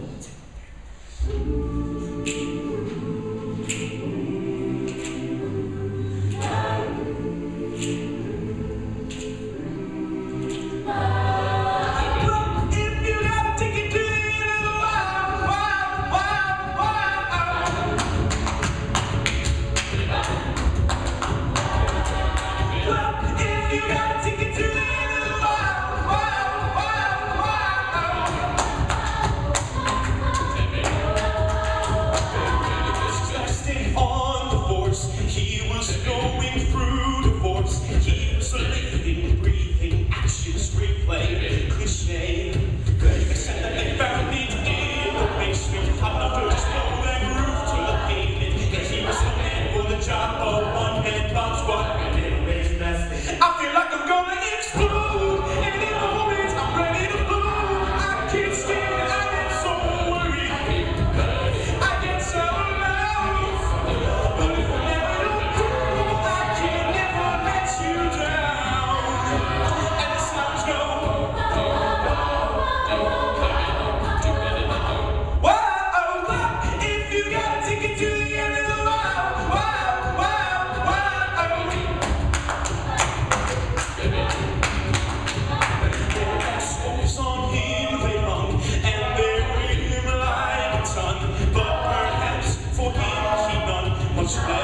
문제. Jones.